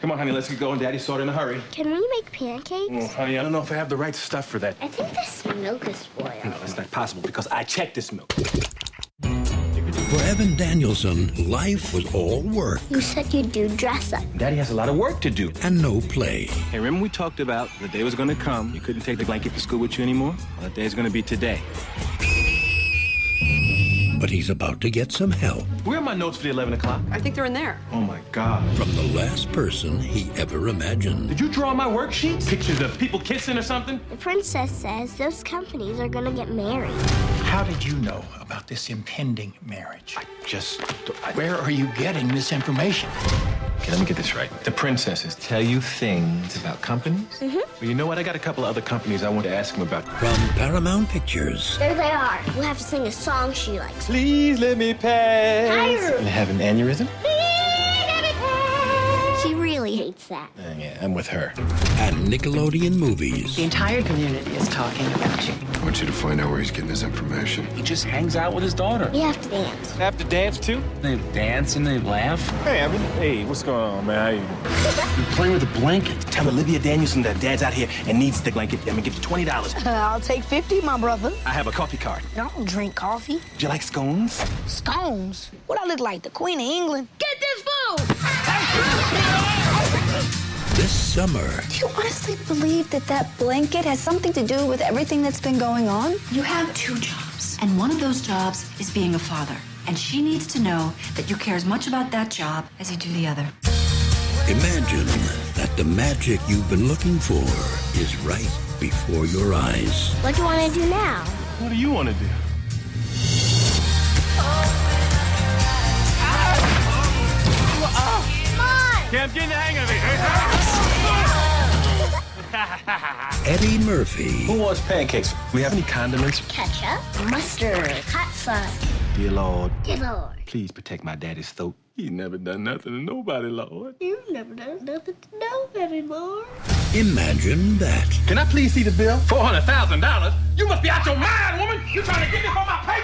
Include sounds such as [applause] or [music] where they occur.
Come on, honey, let's get going. Daddy's sort of in a hurry. Can we make pancakes? Oh, honey, I don't know if I have the right stuff for that. I think this milk is spoiled. No, that's not possible because I checked this milk. For Evan Danielson, life was all work You said you'd do dress up. Daddy has a lot of work to do. and no play. Hey, remember we talked about the day was going to come. You couldn't take the blanket to school with you anymore? Well, that day's going to be today. But he's about to get some help Where are my notes for the 11 o'clock? I think they're in there. Oh, my God. from the last person he ever imagined. Did you draw my worksheets? Pictures of people kissing or something? The princess says those companies are gonna get married. How did you know about this impending marriage? I just. I, Where are you getting this information? Okay, let me get this right. The princesses tell you things about companies? Mm-hmm. Well, you know what? I got a couple of other companies I want to ask them about. From Paramount Pictures, There they are. We'll have to sing a song she likes. Please let me pass. Higher. And have an aneurysm? That. Uh, yeah, I'm with her. At Nickelodeon movies. The entire community is talking about you. I want you to find out where he's getting his information. He just hangs out with his daughter. We have to dance. Have to dance too? They dance and they laugh. Hey, Evan. Hey, what's going on, man? How you doing? [laughs] You're playing with a blanket. Tell Olivia Danielson that Dad's out here and needs the blanket. I'm gonna give you twenty dollars. [laughs] I'll take 50, my brother. I have a coffee card. I don't drink coffee. Do you like scones? Scones? What I look like, the Queen of England? Get summer, Do you honestly believe that that blanket has something to do with everything that's been going on? You have two jobs, and one of those jobs is being a father. And she needs to know that you care as much about that job as you do the other. imagine that the magic you've been looking for is right before your eyes. What do you want to do now? What do you want to do? Oh, come on! Yeah, I'm getting the hang of it. Eddie Murphy Who wants pancakes? We have any condiments? Ketchup, mustard, hot sauce. Dear Lord, Dear Lord. please protect my daddy's throat. He never done nothing to nobody, Lord. You've never done nothing to nobody, Lord. Imagine that. Can I please see the bill? Four hundred thousand dollars? You must be out your mind, woman. You trying to get me on my paper? Come on.